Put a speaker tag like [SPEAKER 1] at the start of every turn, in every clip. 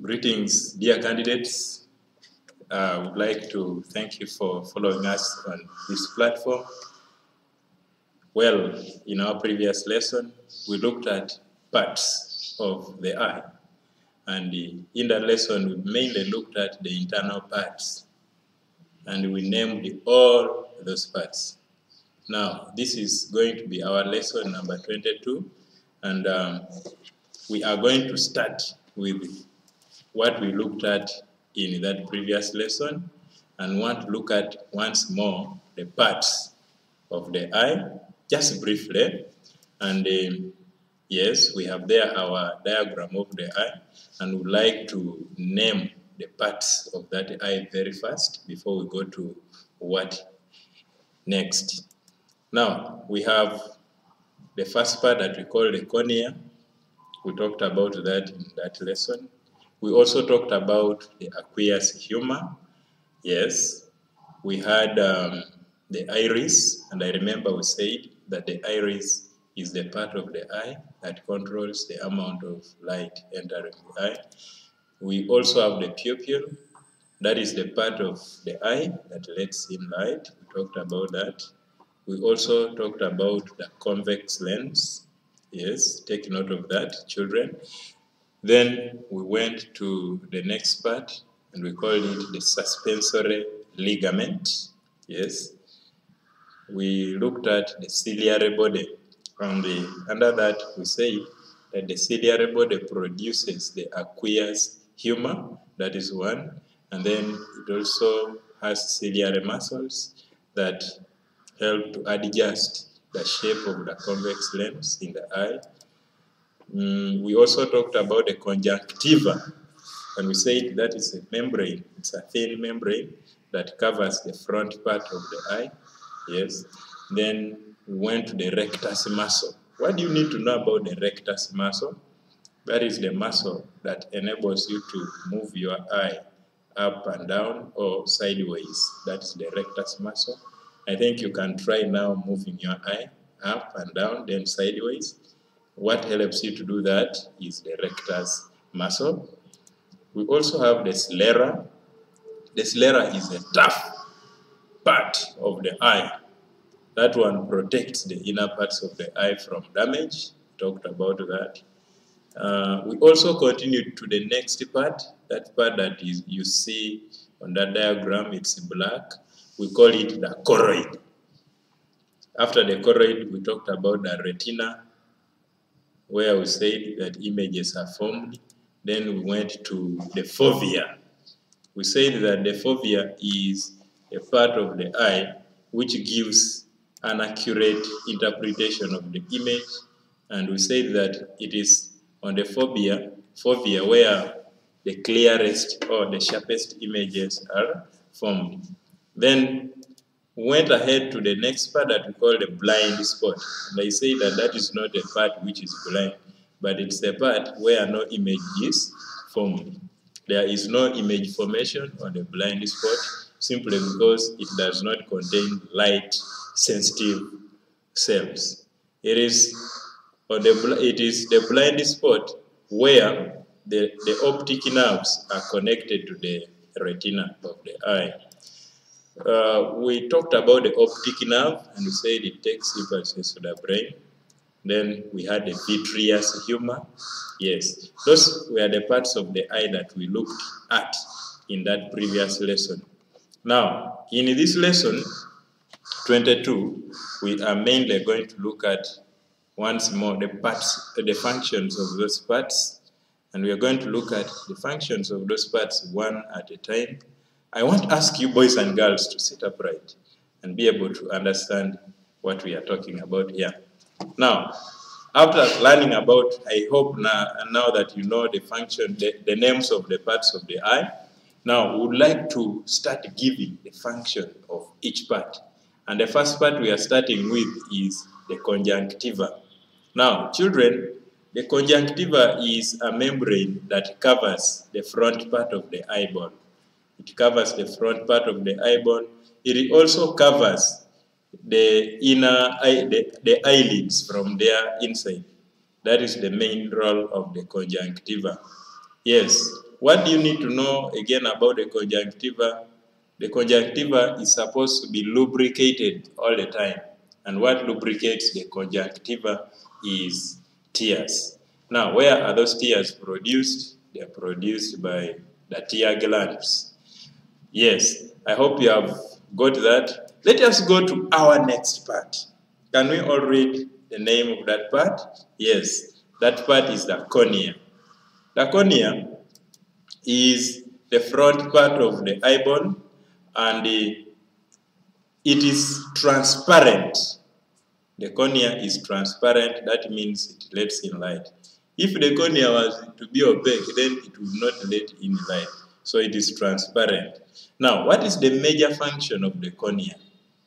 [SPEAKER 1] Greetings, dear candidates. Uh, I would like to thank you for following us on this platform. Well, in our previous lesson, we looked at parts of the eye. And in that lesson, we mainly looked at the internal parts. And we named all those parts. Now, this is going to be our lesson number 22. And um, we are going to start with what we looked at in that previous lesson and want to look at once more the parts of the eye, just briefly. And um, yes, we have there our diagram of the eye and would like to name the parts of that eye very fast before we go to what next. Now, we have the first part that we call the cornea. We talked about that in that lesson. We also talked about the aqueous humor. Yes, we had um, the iris, and I remember we said that the iris is the part of the eye that controls the amount of light entering the eye. We also have the pupil, that is the part of the eye that lets in light. We talked about that. We also talked about the convex lens. Yes, take note of that, children. Then we went to the next part and we called it the suspensory ligament. Yes. We looked at the ciliary body. From the under that we say that the ciliary body produces the aqueous humor, that is one, and then it also has ciliary muscles that help to adjust the shape of the convex lens in the eye Mm, we also talked about the conjunctiva, and we said that is a membrane. It's a thin membrane that covers the front part of the eye. Yes. Then we went to the rectus muscle. What do you need to know about the rectus muscle? That is the muscle that enables you to move your eye up and down or sideways. That's the rectus muscle. I think you can try now moving your eye up and down, then sideways. What helps you to do that is the rectus muscle. We also have the sclera. The sclera is a tough part of the eye. That one protects the inner parts of the eye from damage. Talked about that. Uh, we also continue to the next part, that part that is, you see on that diagram, it's black. We call it the choroid. After the choroid, we talked about the retina, where we said that images are formed. Then we went to the fovea. We said that the fovea is a part of the eye which gives an accurate interpretation of the image. And we said that it is on the fovea, fovea where the clearest or the sharpest images are formed. Then went ahead to the next part that we call the blind spot. And I say that that is not a part which is blind, but it's the part where no image is formed. There is no image formation on the blind spot simply because it does not contain light sensitive cells. It is on the it is the blind spot where the, the optic nerves are connected to the retina of the eye. Uh, we talked about the optic nerve and we said it takes impulses to the brain. Then we had the vitreous humor. Yes, those were the parts of the eye that we looked at in that previous lesson. Now, in this lesson 22, we are mainly going to look at once more the parts, the functions of those parts, and we are going to look at the functions of those parts one at a time I want to ask you, boys and girls, to sit upright and be able to understand what we are talking about here. Now, after learning about, I hope now, now that you know the function, the, the names of the parts of the eye, now we would like to start giving the function of each part. And the first part we are starting with is the conjunctiva. Now, children, the conjunctiva is a membrane that covers the front part of the eyeball. It covers the front part of the eyeball. It also covers the inner eye, the, the eyelids from their inside. That is the main role of the conjunctiva. Yes. What do you need to know again about the conjunctiva? The conjunctiva is supposed to be lubricated all the time. And what lubricates the conjunctiva is tears. Now, where are those tears produced? They are produced by the tear glands. Yes, I hope you have got that. Let us go to our next part. Can we all read the name of that part? Yes, that part is the cornea. The cornea is the front part of the eyeball and it is transparent. The cornea is transparent, that means it lets in light. If the cornea was to be opaque, then it would not let in light. So it is transparent. Now, what is the major function of the cornea?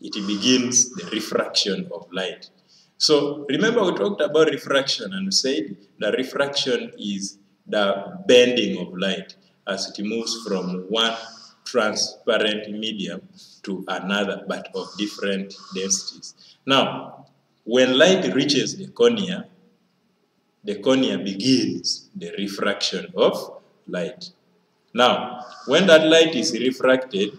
[SPEAKER 1] It begins the refraction of light. So remember we talked about refraction and we said the refraction is the bending of light as it moves from one transparent medium to another, but of different densities. Now, when light reaches the cornea, the cornea begins the refraction of light. Now, when that light is refracted,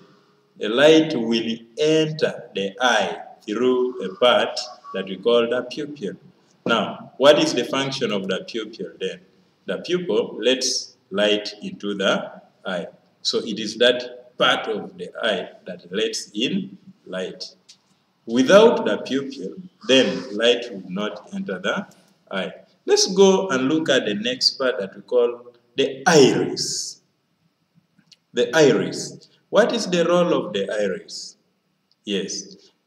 [SPEAKER 1] the light will enter the eye through a part that we call the pupil. Now, what is the function of the pupil then? The pupil lets light into the eye. So it is that part of the eye that lets in light. Without the pupil, then light would not enter the eye. Let's go and look at the next part that we call the iris. The iris. What is the role of the iris? Yes,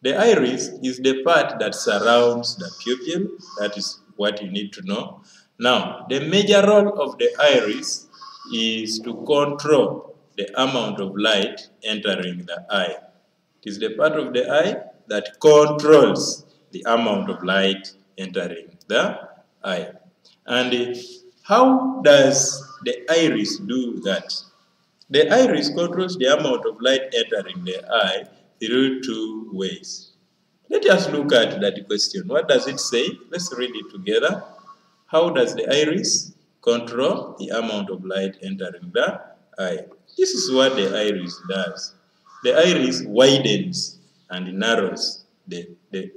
[SPEAKER 1] the iris is the part that surrounds the pupil. That is what you need to know. Now, the major role of the iris is to control the amount of light entering the eye. It is the part of the eye that controls the amount of light entering the eye. And how does the iris do that? The iris controls the amount of light entering the eye through two ways. Let us look at that question. What does it say? Let's read it together. How does the iris control the amount of light entering the eye? This is what the iris does. The iris widens and narrows the, the,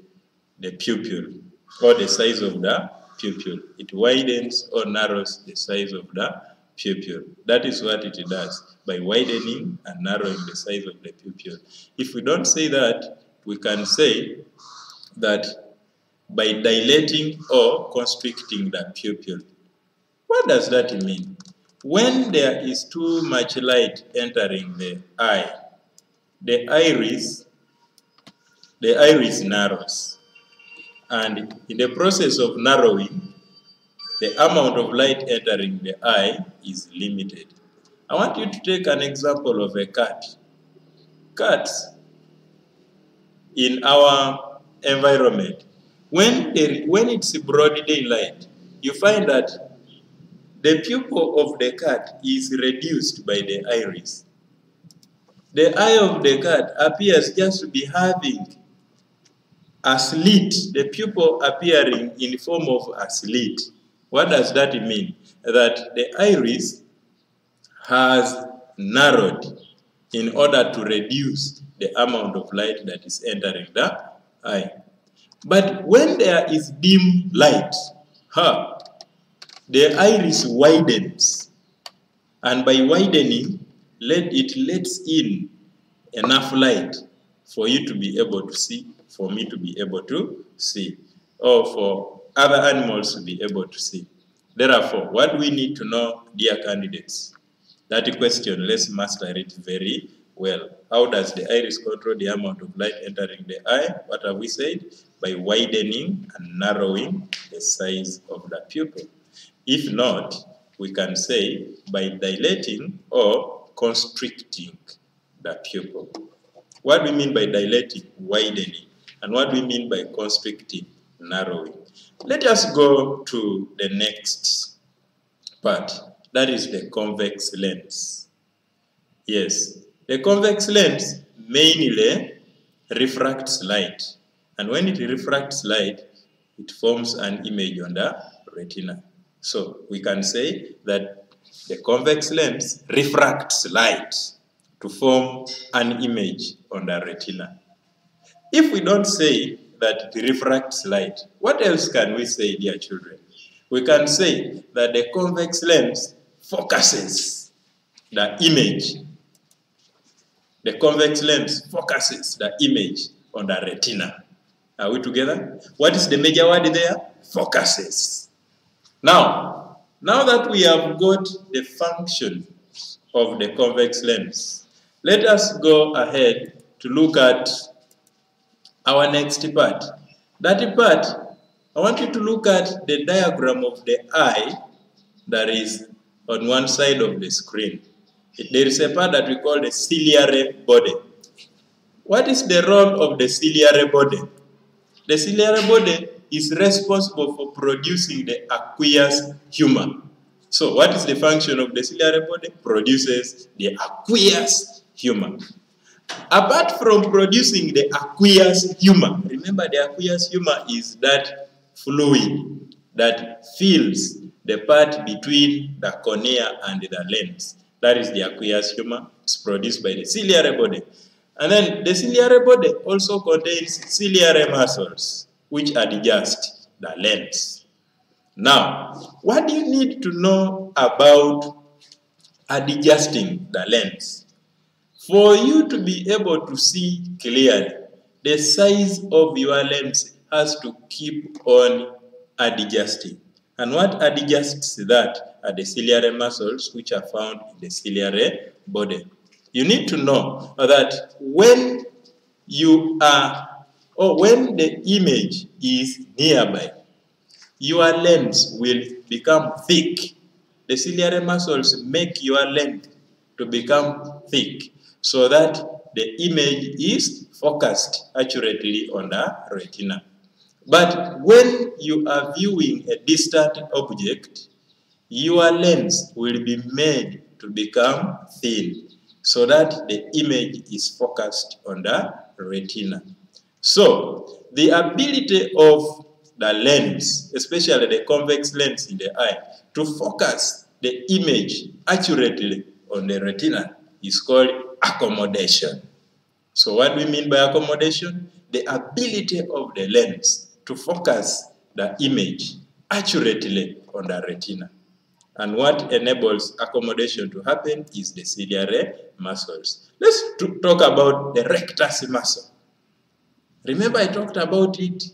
[SPEAKER 1] the pupil or the size of the pupil. It widens or narrows the size of the pupil. That is what it does by widening and narrowing the size of the pupil. If we don't say that, we can say that by dilating or constricting the pupil. What does that mean? When there is too much light entering the eye, the iris, the iris narrows. And in the process of narrowing, the amount of light entering the eye is limited. I want you to take an example of a cat. Cats in our environment, when, when it's broad daylight, you find that the pupil of the cat is reduced by the iris. The eye of the cat appears just to be having a slit, the pupil appearing in the form of a slit. What does that mean? That the iris has narrowed in order to reduce the amount of light that is entering the eye. But when there is dim light, huh, the iris widens. And by widening, let it lets in enough light for you to be able to see, for me to be able to see, or for other animals to be able to see. Therefore, what we need to know, dear candidates, that question, let's master it very well. How does the iris control the amount of light entering the eye? What have we said? By widening and narrowing the size of the pupil. If not, we can say by dilating or constricting the pupil. What do we mean by dilating, widening, and what do we mean by constricting, narrowing. Let us go to the next part. That is the convex lens. Yes, the convex lens mainly refracts light. And when it refracts light, it forms an image on the retina. So we can say that the convex lens refracts light to form an image on the retina. If we don't say that it refracts light, what else can we say, dear children? We can say that the convex lens focuses the image. The convex lens focuses the image on the retina. Are we together? What is the major word there? Focuses. Now, now that we have got the function of the convex lens, let us go ahead to look at our next part. That part, I want you to look at the diagram of the eye that is on one side of the screen. There is a part that we call the ciliary body. What is the role of the ciliary body? The ciliary body is responsible for producing the aqueous humor. So what is the function of the ciliary body? Produces the aqueous humor. Apart from producing the aqueous humor, remember the aqueous humor is that fluid that fills the part between the cornea and the lens. That is the aqueous humor. It's produced by the ciliary body. And then the ciliary body also contains ciliary muscles, which adjust the lens. Now, what do you need to know about adjusting the lens? For you to be able to see clearly, the size of your lens has to keep on adjusting. And what adjusts that are the ciliary muscles which are found in the ciliary body. You need to know that when you are, or when the image is nearby, your lens will become thick. The ciliary muscles make your lens to become thick so that the image is focused accurately on the retina. But when you are viewing a distant object, your lens will be made to become thin so that the image is focused on the retina. So, the ability of the lens, especially the convex lens in the eye, to focus the image accurately on the retina is called accommodation. So what do we mean by accommodation? The ability of the lens to focus the image accurately on the retina. And what enables accommodation to happen is the ciliary muscles. Let's talk about the rectus muscle. Remember I talked about it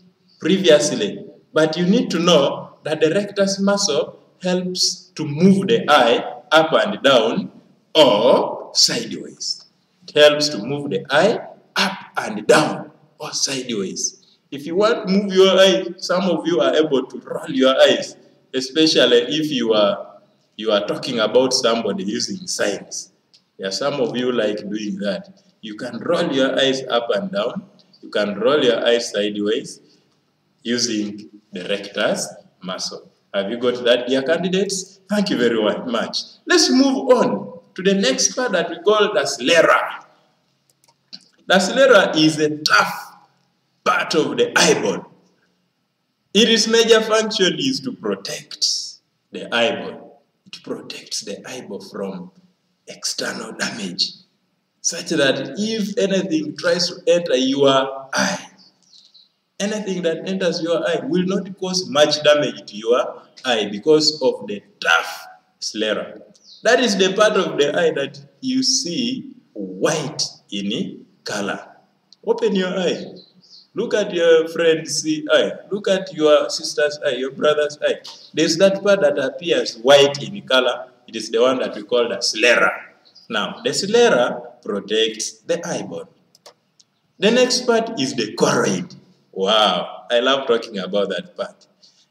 [SPEAKER 1] previously, but you need to know that the rectus muscle helps to move the eye up and down or sideways. It helps to move the eye up and down or sideways. If you want to move your eye, some of you are able to roll your eyes, especially if you are you are talking about somebody using signs. Yeah, some of you like doing that. You can roll your eyes up and down. You can roll your eyes sideways using the rectus muscle. Have you got that, dear candidates? Thank you very much. Let's move on to the next part that we call the sclera. The sclera is a tough part of the eyeball. Its major function is to protect the eyeball. It protects the eyeball from external damage, such that if anything tries to enter your eye, anything that enters your eye will not cause much damage to your eye because of the tough sclera. That is the part of the eye that you see white in color. Open your eye. Look at your friend's eye. Look at your sister's eye, your brother's eye. There's that part that appears white in color. It is the one that we call the sclera. Now, the sclera protects the eyeball. The next part is the choroid. Wow, I love talking about that part.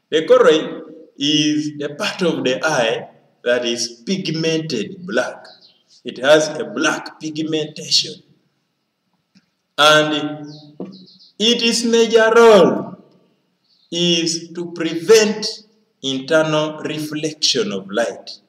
[SPEAKER 1] The choroid is the part of the eye that is pigmented black. It has a black pigmentation. And its major role is to prevent internal reflection of light.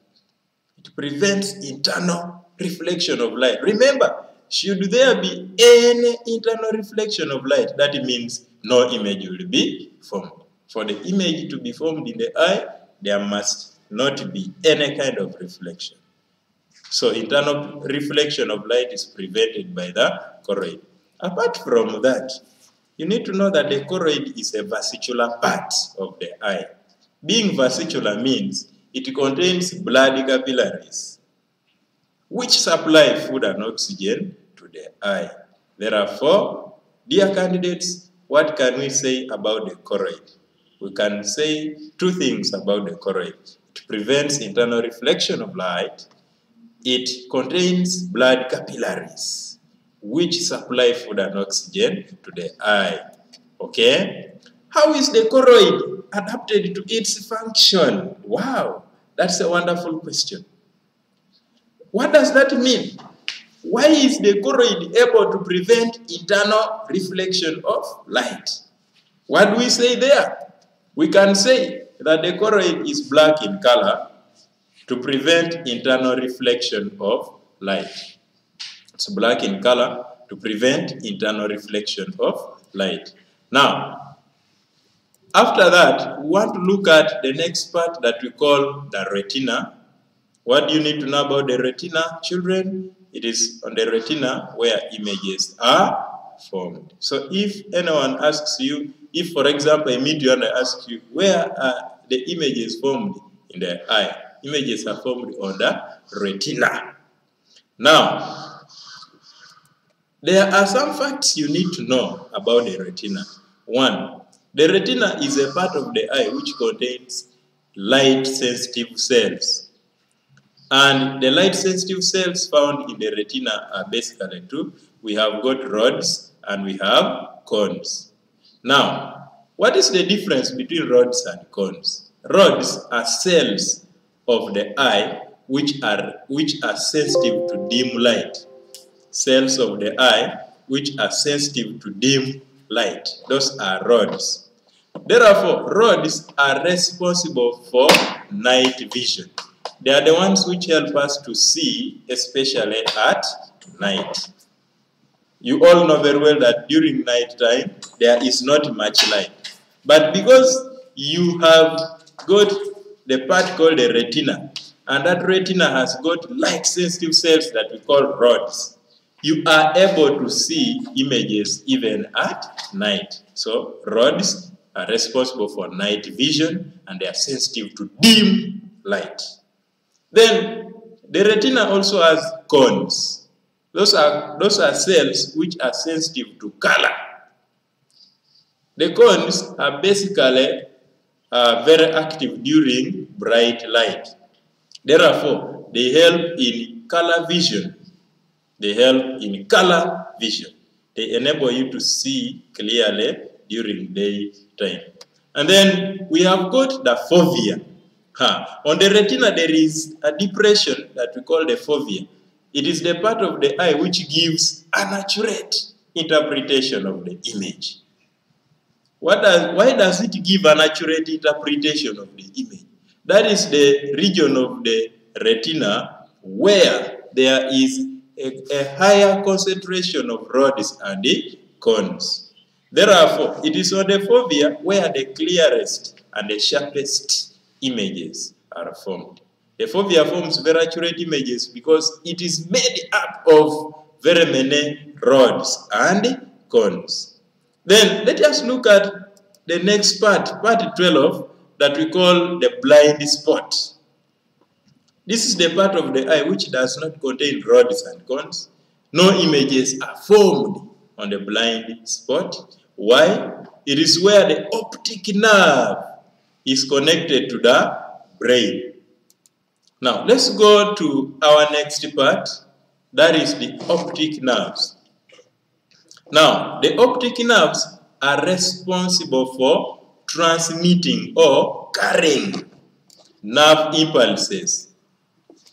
[SPEAKER 1] It prevents internal reflection of light. Remember, should there be any internal reflection of light, that means no image will be formed. For the image to be formed in the eye, there must not be any kind of reflection. So internal reflection of light is prevented by the choroid. Apart from that, you need to know that the choroid is a vesicular part of the eye. Being vesicular means it contains blood capillaries, which supply food and oxygen to the eye. Therefore, dear candidates, what can we say about the choroid? We can say two things about the choroid. It prevents internal reflection of light. It contains blood capillaries, which supply food and oxygen to the eye. Okay? How is the choroid adapted to its function? Wow, that's a wonderful question. What does that mean? Why is the choroid able to prevent internal reflection of light? What do we say there? We can say that the choroid is black in color to prevent internal reflection of light. It's black in color to prevent internal reflection of light. Now, after that, we want to look at the next part that we call the retina. What do you need to know about the retina, children? It is on the retina where images are formed. So if anyone asks you, if for example a meteor asks you, where are the images formed in the eye? Images are formed on the retina. Now, there are some facts you need to know about the retina. One, the retina is a part of the eye which contains light sensitive cells. And the light sensitive cells found in the retina are basically two. We have got rods and we have cones. Now, what is the difference between rods and cones? Rods are cells of the eye which are, which are sensitive to dim light. Cells of the eye which are sensitive to dim light. Those are rods. Therefore, rods are responsible for night vision. They are the ones which help us to see, especially at night. You all know very well that during night time, there is not much light. But because you have got the part called the retina, and that retina has got light sensitive cells that we call rods, you are able to see images even at night. So rods are responsible for night vision and they are sensitive to dim light. Then the retina also has cones. Those are, those are cells which are sensitive to color. The cones are basically uh, very active during bright light. Therefore, they help in color vision. They help in color vision. They enable you to see clearly during daytime. And then we have got the fovea. Huh. On the retina, there is a depression that we call the fovea. It is the part of the eye which gives an accurate interpretation of the image. What does, why does it give an accurate interpretation of the image? That is the region of the retina where there is a, a higher concentration of rods and cones. Therefore, it is on the fovea where the clearest and the sharpest images are formed. The fovea forms very accurate images because it is made up of very many rods and cones. Then let us look at the next part, part 12, that we call the blind spot. This is the part of the eye which does not contain rods and cones. No images are formed on the blind spot. Why? It is where the optic nerve is connected to the brain. Now, let's go to our next part. That is the optic nerves. Now, the optic nerves are responsible for transmitting or carrying nerve impulses.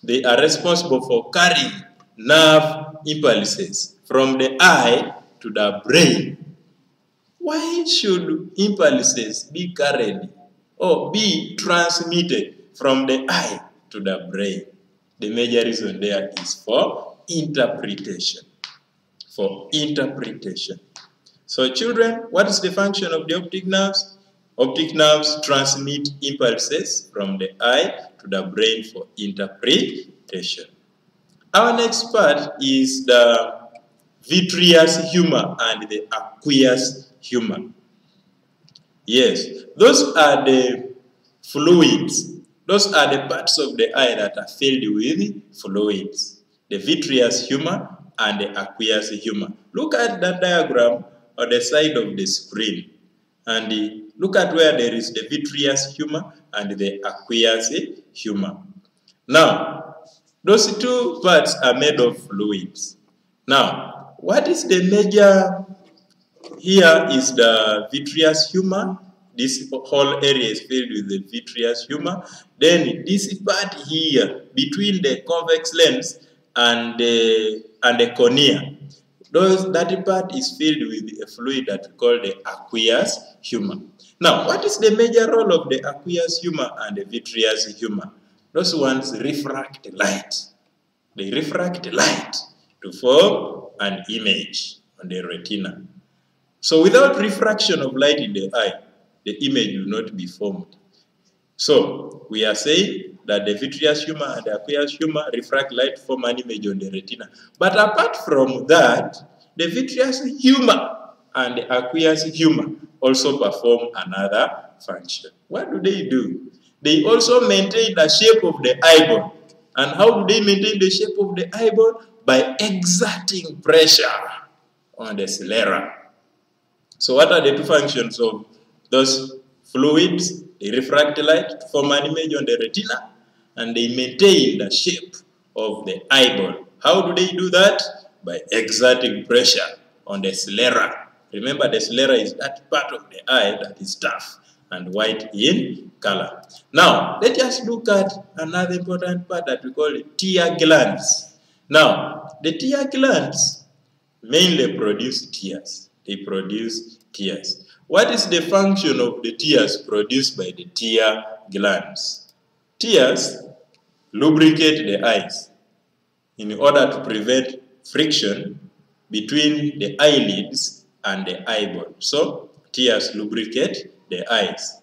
[SPEAKER 1] They are responsible for carrying nerve impulses from the eye to the brain. Why should impulses be carried or be transmitted from the eye to the brain? The major reason there is for interpretation. For interpretation. So children, what is the function of the optic nerves? Optic nerves transmit impulses from the eye to the brain for interpretation. Our next part is the vitreous humor and the aqueous humor. Yes, those are the fluids. Those are the parts of the eye that are filled with fluids. The vitreous humor and the aqueous humor. Look at that diagram on the side of the screen. And look at where there is the vitreous humor and the aqueous humor. Now, those two parts are made of fluids. Now, what is the major? Here is the vitreous humor. This whole area is filled with the vitreous humor. Then this part here, between the convex lens and the, and the cornea, those, that part is filled with a fluid that we call the aqueous humor. Now, what is the major role of the aqueous humor and the vitreous humor? Those ones refract light. They refract light to form an image on the retina. So without refraction of light in the eye, the image will not be formed. So we are saying that the vitreous humor and the aqueous humor refract light form an image on the retina. But apart from that, the vitreous humor and the aqueous humor also perform another function. What do they do? They also maintain the shape of the eyeball. And how do they maintain the shape of the eyeball? By exerting pressure on the sclera. So what are the two functions of those fluids? They refract light to form an image on the retina and they maintain the shape of the eyeball. How do they do that? By exerting pressure on the sclera. Remember the sclera is that part of the eye that is tough and white in color. Now, let us look at another important part that we call tear glands. Now, the tear glands mainly produce tears. They produce tears. What is the function of the tears produced by the tear glands? Tears lubricate the eyes in order to prevent friction between the eyelids and the eyeball. So, tears lubricate the eyes.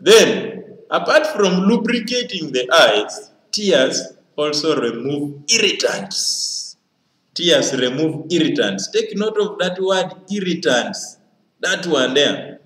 [SPEAKER 1] Then, apart from lubricating the eyes, tears also remove irritants. Tears remove irritants. Take note of that word irritants. That one there.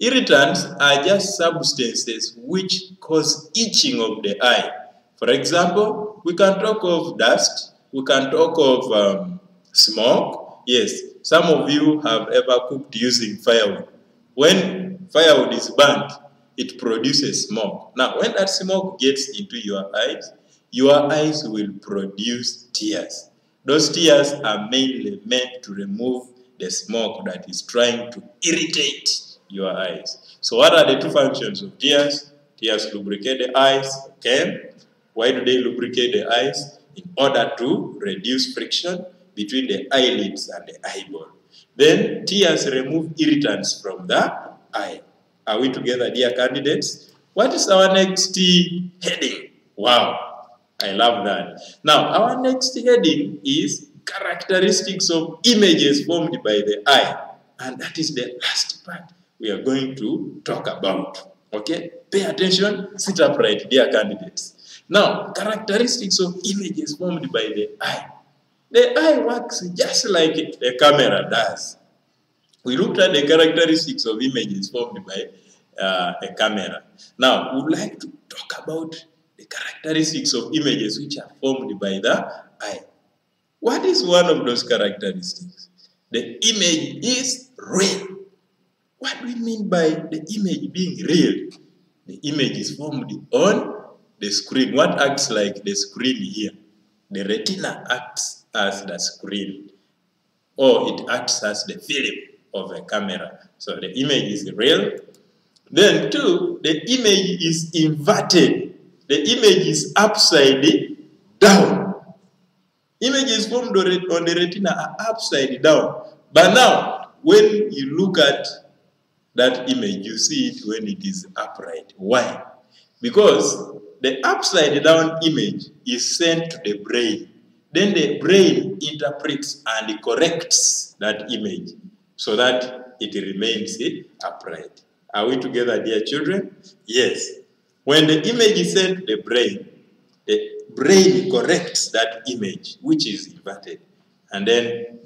[SPEAKER 1] Irritants are just substances which cause itching of the eye. For example, we can talk of dust, we can talk of um, smoke. Yes, some of you have ever cooked using firewood. When firewood is burnt, it produces smoke. Now, when that smoke gets into your eyes, your eyes will produce tears. Those tears are mainly meant to remove the smoke that is trying to irritate your eyes. So what are the two functions of tears? Tears lubricate the eyes, okay? Why do they lubricate the eyes? In order to reduce friction between the eyelids and the eyeball. Then tears remove irritants from the eye. Are we together, dear candidates? What is our next heading? Wow, I love that. Now, our next heading is characteristics of images formed by the eye. And that is the last part we are going to talk about. Okay? Pay attention, sit upright, dear candidates. Now, characteristics of images formed by the eye. The eye works just like a camera does. We looked at the characteristics of images formed by uh, a camera. Now, we would like to talk about the characteristics of images which are formed by the eye. What is one of those characteristics? The image is real. What do we mean by the image being real? The image is formed on the screen. What acts like the screen here? The retina acts as the screen, or it acts as the film of a camera. So the image is real. Then, two, the image is inverted. The image is upside down. Images formed on the retina are upside down. But now, when you look at that image, you see it when it is upright. Why? Because the upside down image is sent to the brain. Then the brain interprets and corrects that image so that it remains upright. Are we together, dear children? Yes. When the image is sent to the brain, the brain corrects that image, which is inverted, and then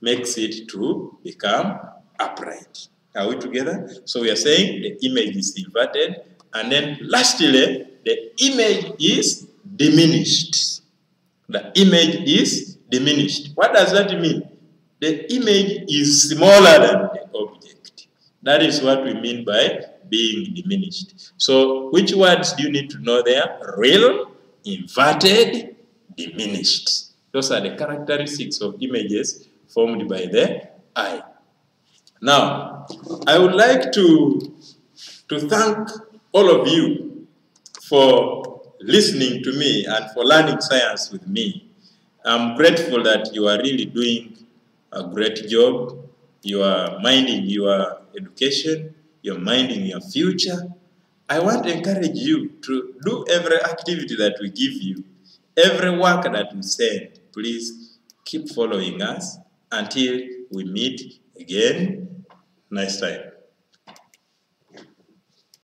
[SPEAKER 1] makes it to become upright. Are we together? So we are saying the image is inverted, and then lastly, the image is diminished. The image is diminished. What does that mean? The image is smaller than the object. That is what we mean by being diminished. So which words do you need to know there? Real, inverted, diminished. Those are the characteristics of images formed by the eye. Now, I would like to, to thank all of you for listening to me and for learning science with me. I'm grateful that you are really doing a great job. You are minding your education, you're minding your future. I want to encourage you to do every activity that we give you, every work that we send. Please keep following us until we meet again next time.